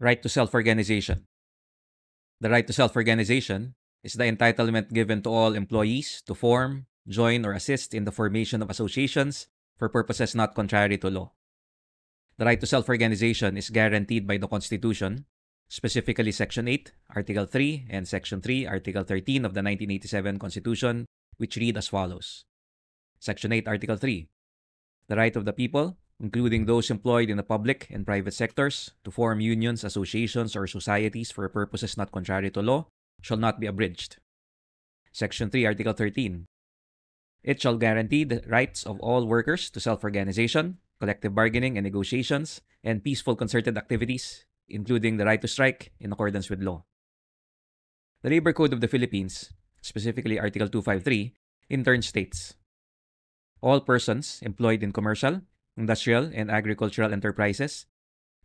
Right to self organization. The right to self organization is the entitlement given to all employees to form, join, or assist in the formation of associations for purposes not contrary to law. The right to self organization is guaranteed by the Constitution, specifically Section 8, Article 3, and Section 3, Article 13 of the 1987 Constitution, which read as follows Section 8, Article 3 The right of the people, including those employed in the public and private sectors, to form unions, associations, or societies for purposes not contrary to law, shall not be abridged. Section 3, Article 13 it shall guarantee the rights of all workers to self organization, collective bargaining and negotiations, and peaceful concerted activities, including the right to strike in accordance with law. The Labor Code of the Philippines, specifically Article 253, in turn states All persons employed in commercial, industrial, and agricultural enterprises,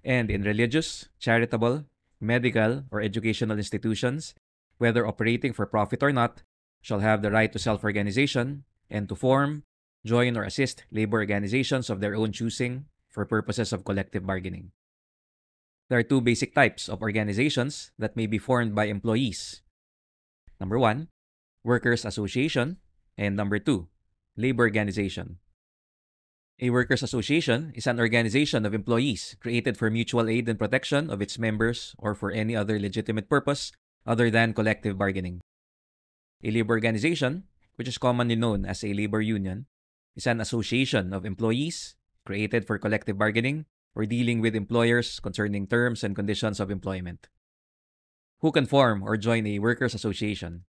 and in religious, charitable, medical, or educational institutions, whether operating for profit or not, shall have the right to self organization, and to form, join, or assist labor organizations of their own choosing for purposes of collective bargaining. There are two basic types of organizations that may be formed by employees. Number one, workers' association, and number two, labor organization. A workers' association is an organization of employees created for mutual aid and protection of its members or for any other legitimate purpose other than collective bargaining. A labor organization which is commonly known as a labor union, is an association of employees created for collective bargaining or dealing with employers concerning terms and conditions of employment. Who can form or join a workers' association?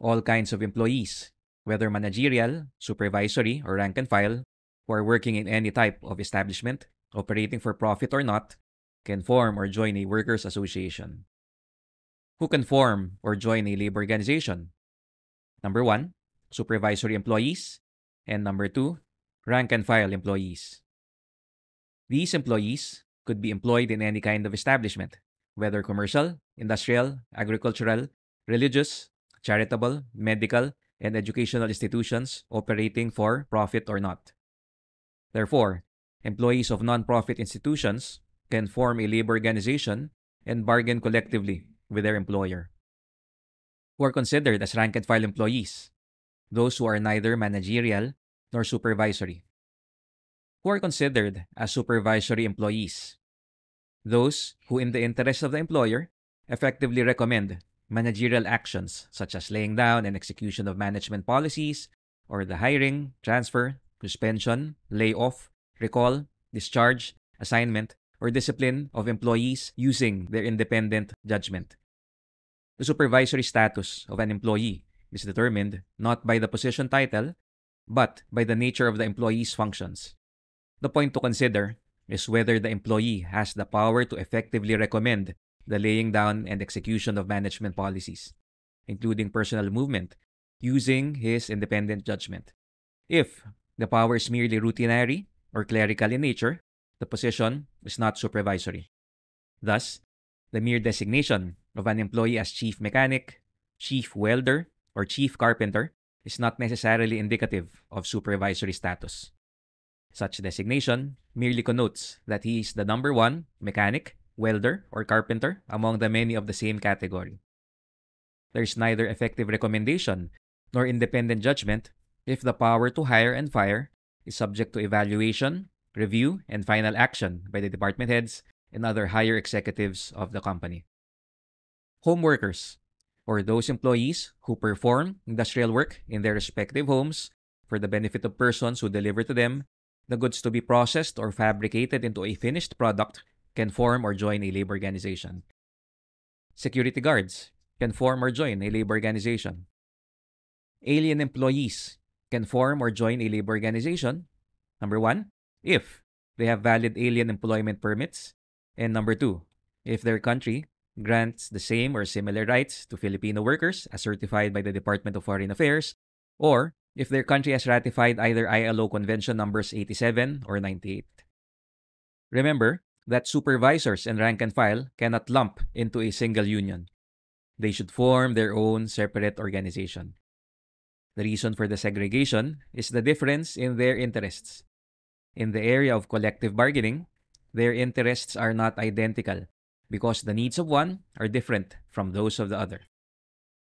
All kinds of employees, whether managerial, supervisory, or rank and file, who are working in any type of establishment, operating for profit or not, can form or join a workers' association. Who can form or join a labor organization? Number one, supervisory employees. And number two, rank and file employees. These employees could be employed in any kind of establishment, whether commercial, industrial, agricultural, religious, charitable, medical, and educational institutions operating for profit or not. Therefore, employees of non-profit institutions can form a labor organization and bargain collectively with their employer. Who are considered as rank and file employees, those who are neither managerial nor supervisory. Who are considered as supervisory employees, those who, in the interest of the employer, effectively recommend managerial actions such as laying down and execution of management policies or the hiring, transfer, suspension, layoff, recall, discharge, assignment, or discipline of employees using their independent judgment. The supervisory status of an employee is determined not by the position title, but by the nature of the employee's functions. The point to consider is whether the employee has the power to effectively recommend the laying down and execution of management policies, including personal movement, using his independent judgment. If the power is merely routinary or clerical in nature, the position is not supervisory. Thus, the mere designation of an employee as chief mechanic, chief welder, or chief carpenter is not necessarily indicative of supervisory status. Such designation merely connotes that he is the number one mechanic, welder, or carpenter among the many of the same category. There is neither effective recommendation nor independent judgment if the power to hire and fire is subject to evaluation, review, and final action by the department heads and other higher executives of the company. Home workers, or those employees who perform industrial work in their respective homes for the benefit of persons who deliver to them the goods to be processed or fabricated into a finished product, can form or join a labor organization. Security guards can form or join a labor organization. Alien employees can form or join a labor organization. Number one, if they have valid alien employment permits and number two, if their country grants the same or similar rights to Filipino workers as certified by the Department of Foreign Affairs, or if their country has ratified either ILO Convention numbers 87 or 98. Remember that supervisors and rank and file cannot lump into a single union. They should form their own separate organization. The reason for the segregation is the difference in their interests. In the area of collective bargaining, their interests are not identical, because the needs of one are different from those of the other.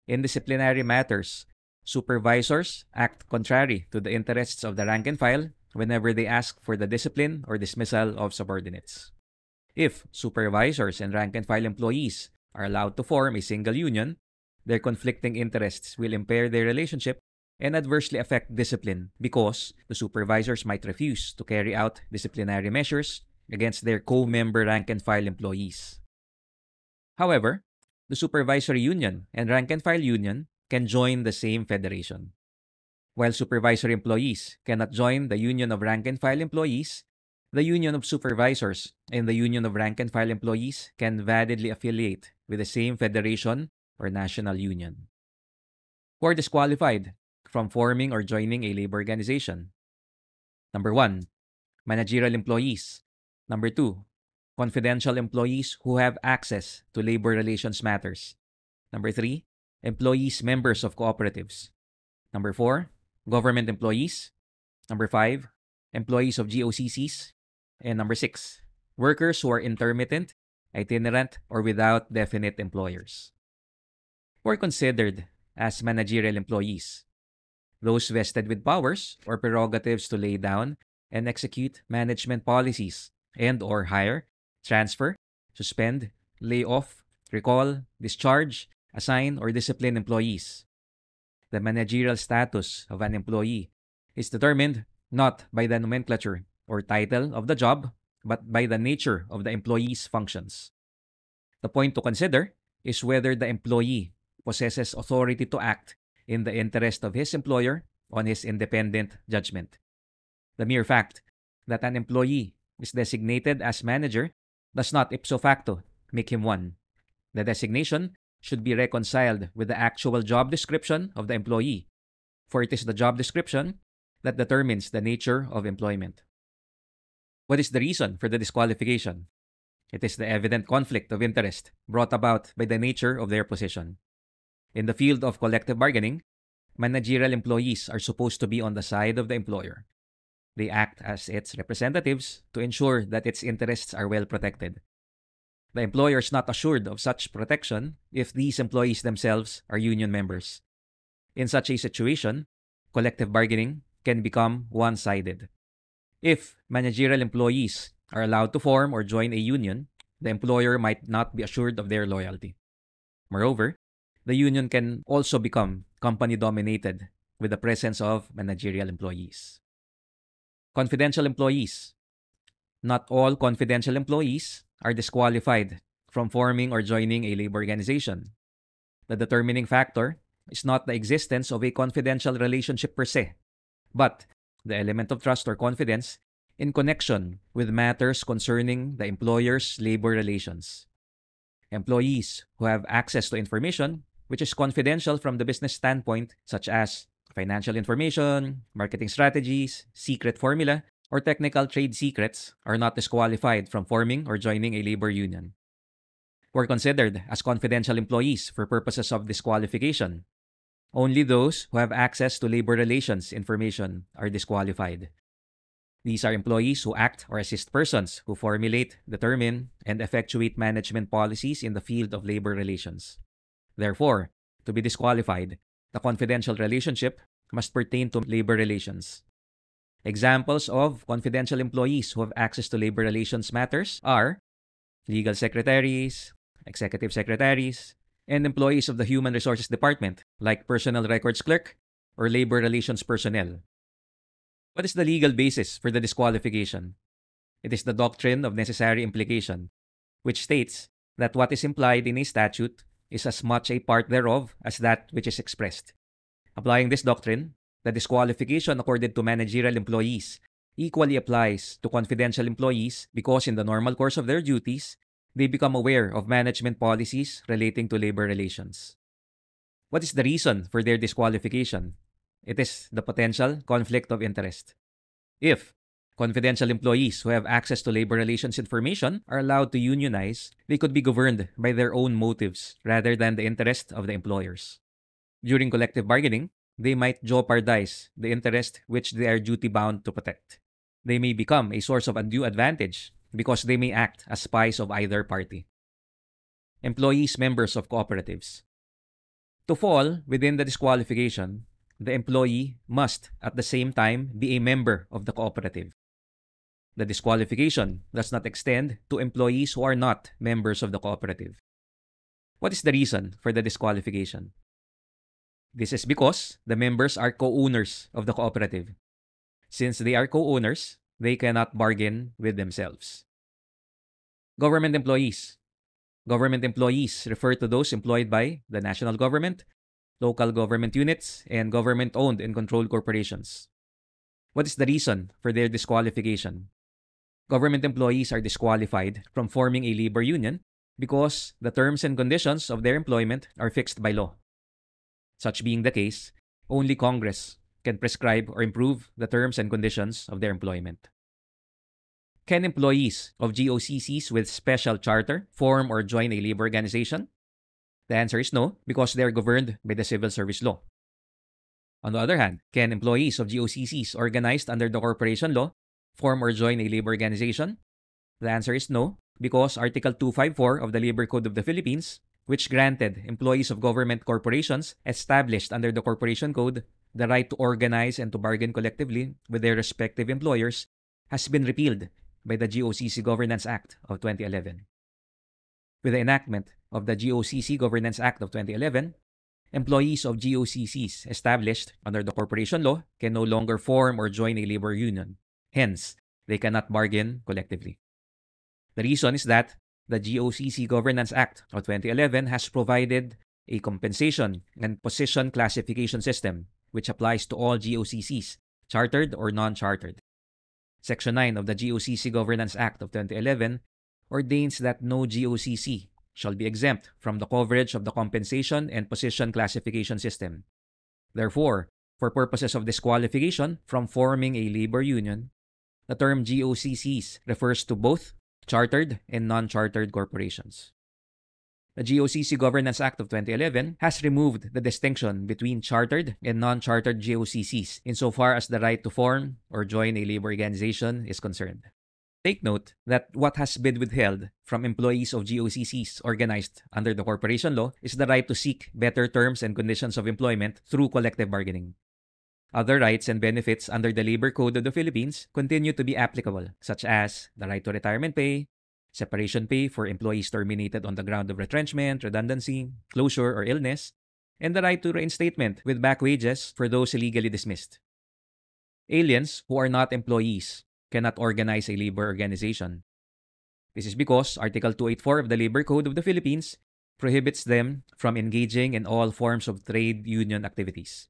In disciplinary matters, supervisors act contrary to the interests of the rank and file whenever they ask for the discipline or dismissal of subordinates. If supervisors and rank and file employees are allowed to form a single union, their conflicting interests will impair their relationship and adversely affect discipline because the supervisors might refuse to carry out disciplinary measures against their co-member rank and file employees. However, the supervisory union and rank and file union can join the same federation. While supervisory employees cannot join the union of rank and file employees, the union of supervisors and the union of rank and file employees can validly affiliate with the same federation or national union. Who are disqualified from forming or joining a labor organization? Number one, managerial employees. Number two, confidential employees who have access to labor relations matters. Number three, employees members of cooperatives. Number four, government employees. Number five, employees of GOCCs. And number six, workers who are intermittent, itinerant, or without definite employers. Who are considered as managerial employees. Those vested with powers or prerogatives to lay down and execute management policies and or hire, transfer, suspend, lay off, recall, discharge, assign, or discipline employees. The managerial status of an employee is determined not by the nomenclature or title of the job, but by the nature of the employee's functions. The point to consider is whether the employee possesses authority to act in the interest of his employer on his independent judgment. The mere fact that an employee is designated as manager does not ipso facto make him one. The designation should be reconciled with the actual job description of the employee, for it is the job description that determines the nature of employment. What is the reason for the disqualification? It is the evident conflict of interest brought about by the nature of their position. In the field of collective bargaining, managerial employees are supposed to be on the side of the employer. They act as its representatives to ensure that its interests are well protected. The employer is not assured of such protection if these employees themselves are union members. In such a situation, collective bargaining can become one sided. If managerial employees are allowed to form or join a union, the employer might not be assured of their loyalty. Moreover, the union can also become company dominated with the presence of managerial employees. Confidential employees. Not all confidential employees are disqualified from forming or joining a labor organization. The determining factor is not the existence of a confidential relationship per se, but the element of trust or confidence in connection with matters concerning the employer's labor relations. Employees who have access to information which is confidential from the business standpoint, such as financial information, marketing strategies, secret formula, or technical trade secrets are not disqualified from forming or joining a labor union. Were considered as confidential employees for purposes of disqualification. Only those who have access to labor relations information are disqualified. These are employees who act or assist persons who formulate, determine, and effectuate management policies in the field of labor relations. Therefore, to be disqualified, the confidential relationship must pertain to labor relations. Examples of confidential employees who have access to labor relations matters are legal secretaries, executive secretaries, and employees of the Human Resources Department, like Personnel Records Clerk or Labor Relations Personnel. What is the legal basis for the disqualification? It is the doctrine of necessary implication, which states that what is implied in a statute is as much a part thereof as that which is expressed. Applying this doctrine, the disqualification accorded to managerial employees equally applies to confidential employees because in the normal course of their duties, they become aware of management policies relating to labor relations. What is the reason for their disqualification? It is the potential conflict of interest. If confidential employees who have access to labor relations information are allowed to unionize, they could be governed by their own motives rather than the interest of the employers. During collective bargaining, they might jeopardize the interest which they are duty bound to protect. They may become a source of undue advantage because they may act as spies of either party. employees members of cooperatives. To fall within the disqualification, the employee must at the same time be a member of the cooperative. The disqualification does not extend to employees who are not members of the cooperative. What is the reason for the disqualification? This is because the members are co-owners of the cooperative. Since they are co-owners, they cannot bargain with themselves. Government employees. Government employees refer to those employed by the national government, local government units, and government owned and controlled corporations. What is the reason for their disqualification? Government employees are disqualified from forming a labor union because the terms and conditions of their employment are fixed by law. Such being the case, only Congress can prescribe or improve the terms and conditions of their employment. Can employees of GOCCs with special charter form or join a labor organization? The answer is no, because they are governed by the Civil Service Law. On the other hand, can employees of GOCCs organized under the corporation law form or join a labor organization? The answer is no, because Article 254 of the Labor Code of the Philippines, which granted employees of government corporations established under the Corporation Code the right to organize and to bargain collectively with their respective employers, has been repealed by the GOCC Governance Act of 2011. With the enactment of the GOCC Governance Act of 2011, employees of GOCCs established under the corporation law can no longer form or join a labor union. Hence, they cannot bargain collectively. The reason is that the GOCC Governance Act of 2011 has provided a compensation and position classification system which applies to all GOCCs, chartered or non-chartered. Section 9 of the GOCC Governance Act of 2011 ordains that no GOCC shall be exempt from the coverage of the compensation and position classification system. Therefore, for purposes of disqualification from forming a labor union, the term GOCCs refers to both chartered and non-chartered corporations. The GOCC Governance Act of 2011 has removed the distinction between chartered and non-chartered GOCCs insofar as the right to form or join a labor organization is concerned. Take note that what has been withheld from employees of GOCCs organized under the corporation law is the right to seek better terms and conditions of employment through collective bargaining. Other rights and benefits under the Labor Code of the Philippines continue to be applicable, such as the right to retirement pay, separation pay for employees terminated on the ground of retrenchment, redundancy, closure, or illness, and the right to reinstatement with back wages for those illegally dismissed. Aliens who are not employees cannot organize a labor organization. This is because Article 284 of the Labor Code of the Philippines prohibits them from engaging in all forms of trade union activities.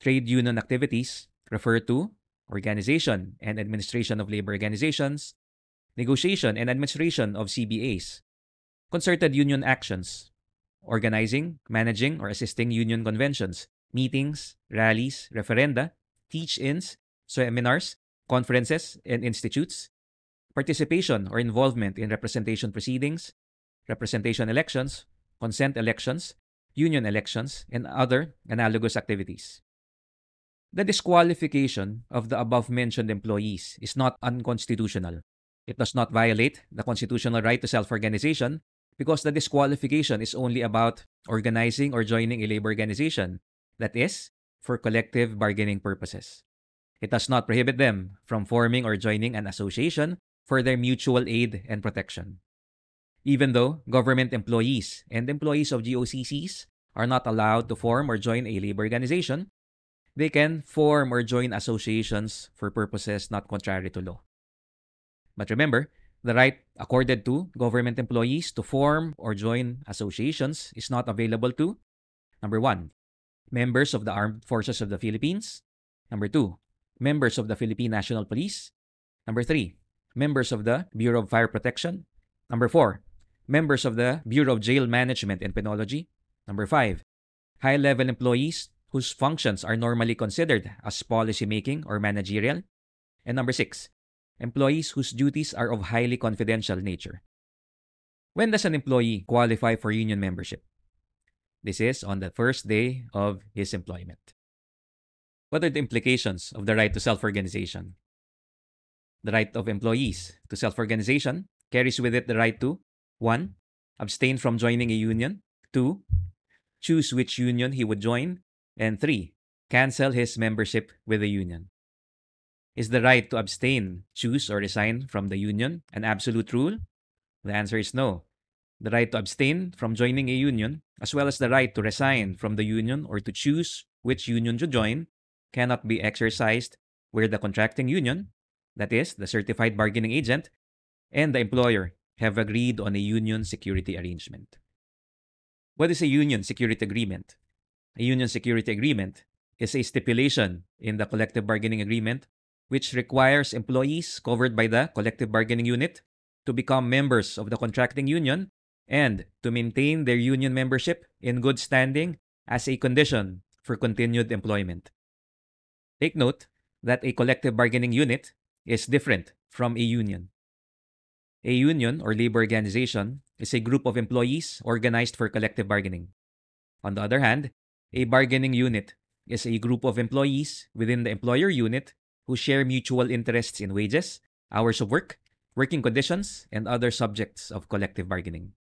Trade union activities refer to organization and administration of labor organizations, negotiation and administration of CBAs, concerted union actions, organizing, managing, or assisting union conventions, meetings, rallies, referenda, teach-ins, seminars, conferences, and institutes, participation or involvement in representation proceedings, representation elections, consent elections, union elections, and other analogous activities. The disqualification of the above mentioned employees is not unconstitutional. It does not violate the constitutional right to self organization because the disqualification is only about organizing or joining a labor organization, that is, for collective bargaining purposes. It does not prohibit them from forming or joining an association for their mutual aid and protection. Even though government employees and employees of GOCCs are not allowed to form or join a labor organization, they can form or join associations for purposes not contrary to law. But remember, the right accorded to government employees to form or join associations is not available to number one, members of the Armed Forces of the Philippines, number two, members of the Philippine National Police, number three, members of the Bureau of Fire Protection, number four, members of the Bureau of Jail Management and Penology, number five, high level employees whose functions are normally considered as policymaking or managerial. And number six, employees whose duties are of highly confidential nature. When does an employee qualify for union membership? This is on the first day of his employment. What are the implications of the right to self organization? The right of employees to self organization carries with it the right to 1. Abstain from joining a union. 2. Choose which union he would join. And 3. Cancel his membership with the union. Is the right to abstain, choose, or resign from the union an absolute rule? The answer is no. The right to abstain from joining a union, as well as the right to resign from the union or to choose which union to join, cannot be exercised where the contracting union, that is, the certified bargaining agent, and the employer have agreed on a union security arrangement. What is a union security agreement? A union security agreement is a stipulation in the collective bargaining agreement which requires employees covered by the collective bargaining unit to become members of the contracting union and to maintain their union membership in good standing as a condition for continued employment. Take note that a collective bargaining unit is different from a union. A union or labor organization is a group of employees organized for collective bargaining. On the other hand, a bargaining unit is a group of employees within the employer unit who share mutual interests in wages, hours of work, working conditions, and other subjects of collective bargaining.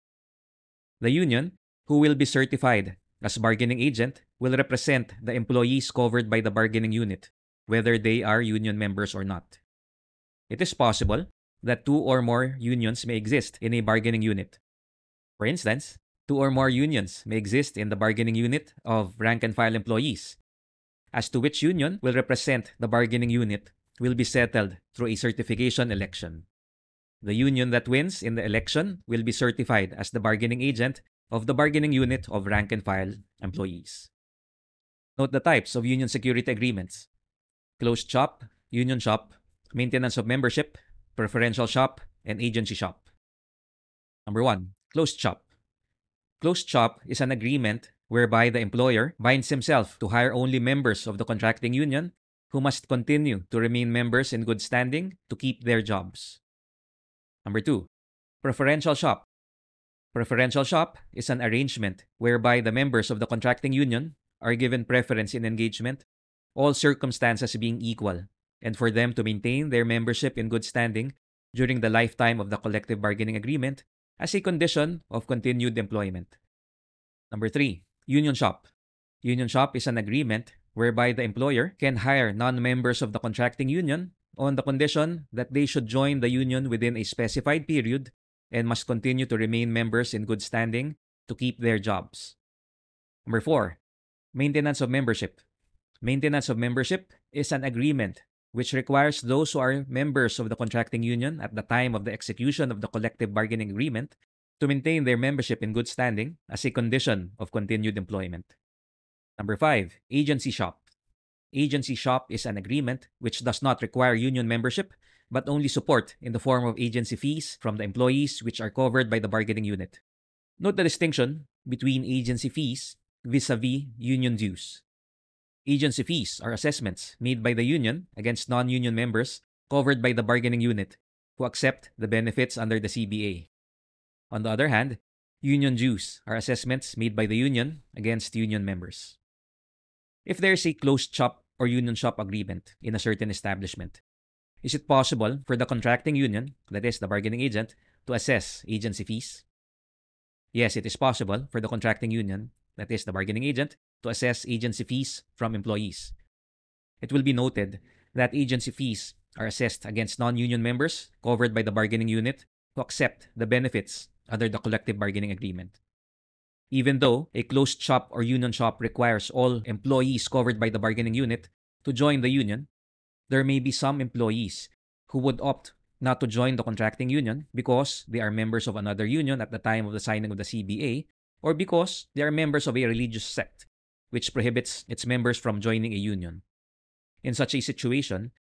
The union, who will be certified as bargaining agent, will represent the employees covered by the bargaining unit, whether they are union members or not. It is possible that two or more unions may exist in a bargaining unit. For instance, two or more unions may exist in the bargaining unit of rank and file employees. As to which union will represent the bargaining unit will be settled through a certification election. The union that wins in the election will be certified as the bargaining agent of the bargaining unit of rank and file employees. Note the types of union security agreements closed shop, union shop, maintenance of membership, preferential shop, and agency shop. Number one, closed shop. Closed shop is an agreement whereby the employer binds himself to hire only members of the contracting union who must continue to remain members in good standing to keep their jobs. Number two, preferential shop. Preferential shop is an arrangement whereby the members of the contracting union are given preference in engagement, all circumstances being equal, and for them to maintain their membership in good standing during the lifetime of the collective bargaining agreement as a condition of continued employment. Number three, union shop. Union shop is an agreement whereby the employer can hire non-members of the contracting union on the condition that they should join the union within a specified period and must continue to remain members in good standing to keep their jobs. Number four, maintenance of membership. Maintenance of membership is an agreement which requires those who are members of the contracting union at the time of the execution of the collective bargaining agreement to maintain their membership in good standing as a condition of continued employment. Number five, agency shop. Agency shop is an agreement which does not require union membership but only support in the form of agency fees from the employees which are covered by the bargaining unit. Note the distinction between agency fees vis-a-vis union dues. Agency fees are assessments made by the union against non-union members covered by the bargaining unit who accept the benefits under the CBA. On the other hand, union dues are assessments made by the union against union members. If there is a closed shop or union shop agreement in a certain establishment, is it possible for the contracting union, that is, the bargaining agent, to assess agency fees? Yes, it is possible for the contracting union, that is, the bargaining agent, to assess agency fees from employees. It will be noted that agency fees are assessed against non union members covered by the bargaining unit who accept the benefits under the collective bargaining agreement. Even though a closed shop or union shop requires all employees covered by the bargaining unit to join the union, there may be some employees who would opt not to join the contracting union because they are members of another union at the time of the signing of the CBA or because they are members of a religious sect which prohibits its members from joining a union. In such a situation,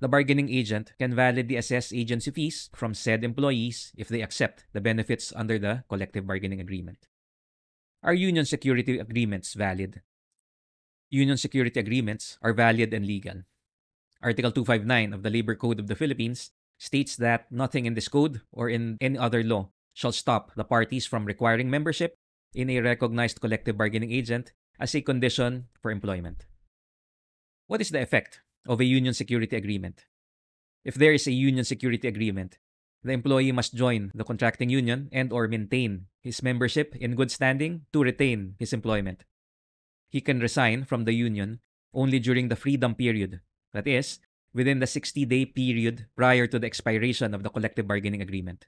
the bargaining agent can validly assess agency fees from said employees if they accept the benefits under the collective bargaining agreement. Are union security agreements valid? Union security agreements are valid and legal. Article 259 of the Labor Code of the Philippines states that nothing in this code or in any other law shall stop the parties from requiring membership in a recognized collective bargaining agent as a condition for employment. What is the effect of a union security agreement. If there is a union security agreement, the employee must join the contracting union and or maintain his membership in good standing to retain his employment. He can resign from the union only during the freedom period, that is, within the 60 day period prior to the expiration of the collective bargaining agreement.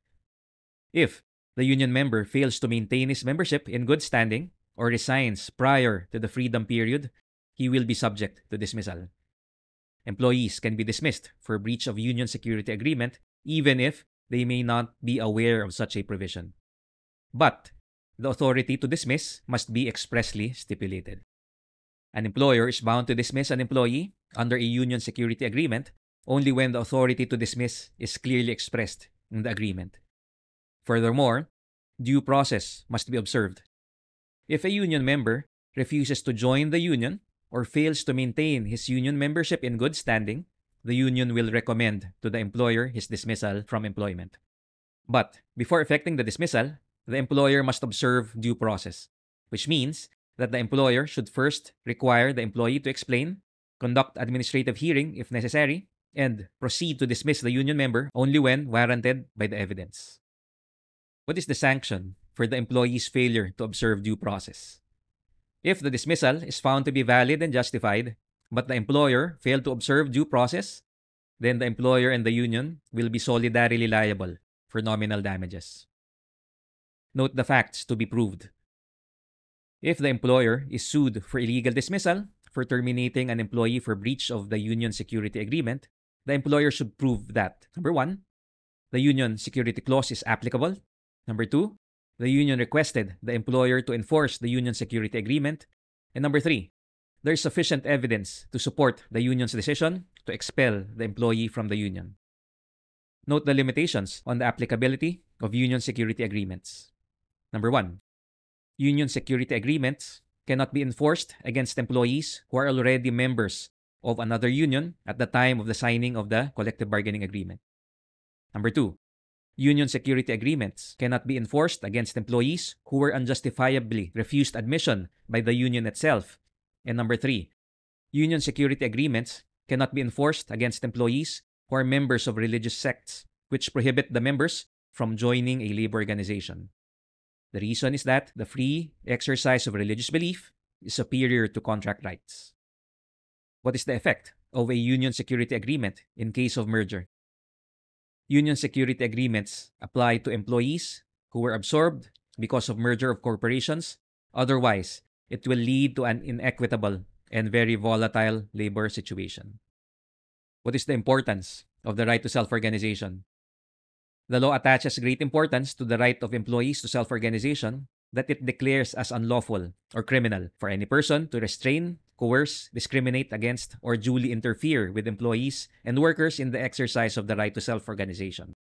If the union member fails to maintain his membership in good standing or resigns prior to the freedom period, he will be subject to dismissal. Employees can be dismissed for breach of union security agreement even if they may not be aware of such a provision. But the authority to dismiss must be expressly stipulated. An employer is bound to dismiss an employee under a union security agreement only when the authority to dismiss is clearly expressed in the agreement. Furthermore, due process must be observed. If a union member refuses to join the union or fails to maintain his union membership in good standing, the union will recommend to the employer his dismissal from employment. But before effecting the dismissal, the employer must observe due process, which means that the employer should first require the employee to explain, conduct administrative hearing if necessary, and proceed to dismiss the union member only when warranted by the evidence. What is the sanction for the employee's failure to observe due process? If the dismissal is found to be valid and justified, but the employer failed to observe due process, then the employer and the union will be solidarily liable for nominal damages. Note the facts to be proved if the employer is sued for illegal dismissal for terminating an employee for breach of the union security agreement, the employer should prove that number one, the union security clause is applicable. Number two, the union requested the employer to enforce the union security agreement. And number three, there is sufficient evidence to support the union's decision to expel the employee from the union. Note the limitations on the applicability of union security agreements. Number one, union security agreements cannot be enforced against employees who are already members of another union at the time of the signing of the collective bargaining agreement. Number two, union security agreements cannot be enforced against employees who were unjustifiably refused admission by the union itself. And number three, union security agreements cannot be enforced against employees who are members of religious sects, which prohibit the members from joining a labor organization. The reason is that the free exercise of religious belief is superior to contract rights. What is the effect of a union security agreement in case of merger? Union security agreements apply to employees who were absorbed because of merger of corporations. Otherwise, it will lead to an inequitable and very volatile labor situation. What is the importance of the right to self organization? The law attaches great importance to the right of employees to self organization that it declares as unlawful or criminal for any person to restrain, coerce, discriminate against, or duly interfere with employees and workers in the exercise of the right to self organization.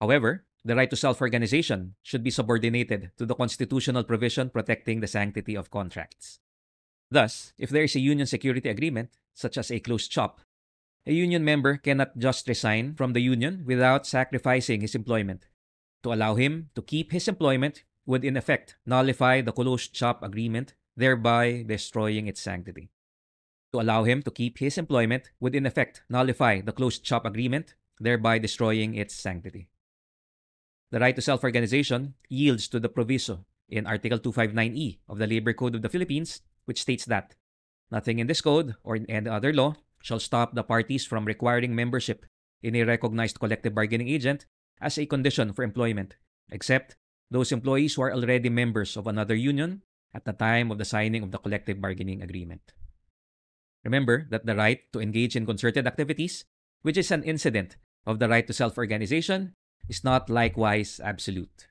However, the right to self organization should be subordinated to the constitutional provision protecting the sanctity of contracts. Thus, if there is a union security agreement, such as a closed shop, a union member cannot just resign from the union without sacrificing his employment. To allow him to keep his employment would in effect nullify the closed shop agreement, thereby destroying its sanctity. To allow him to keep his employment would in effect nullify the closed shop agreement, thereby destroying its sanctity. The right to self organization yields to the proviso in Article 259E of the Labor Code of the Philippines, which states that nothing in this code or in any other law shall stop the parties from requiring membership in a recognized collective bargaining agent as a condition for employment, except those employees who are already members of another union at the time of the signing of the collective bargaining agreement. Remember that the right to engage in concerted activities, which is an incident of the right to self organization, is not likewise absolute.